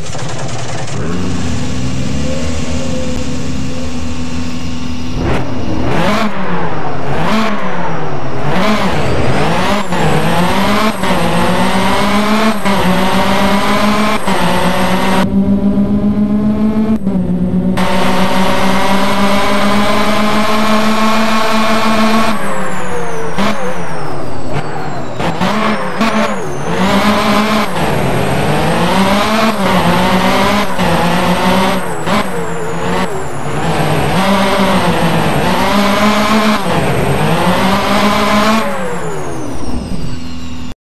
mm you.